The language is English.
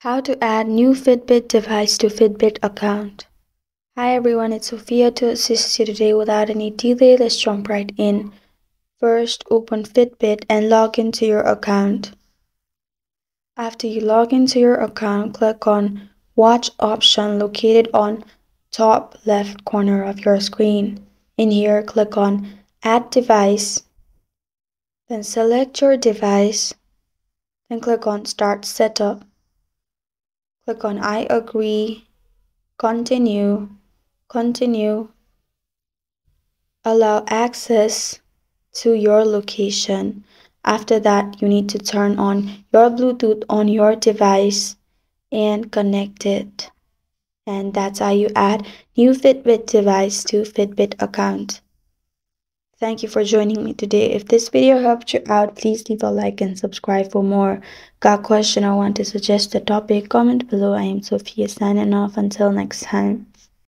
How to add new Fitbit device to Fitbit account. Hi everyone, it's Sophia to assist you today without any delay. Let's jump right in. First, open Fitbit and log into your account. After you log into your account, click on Watch option located on top left corner of your screen. In here, click on Add device. Then select your device. Then click on Start Setup. Click on I agree, continue, continue, allow access to your location. After that, you need to turn on your Bluetooth on your device and connect it. And that's how you add new Fitbit device to Fitbit account. Thank you for joining me today. If this video helped you out, please leave a like and subscribe for more. Got a question or want to suggest a topic? Comment below. I am Sophia signing off. Until next time.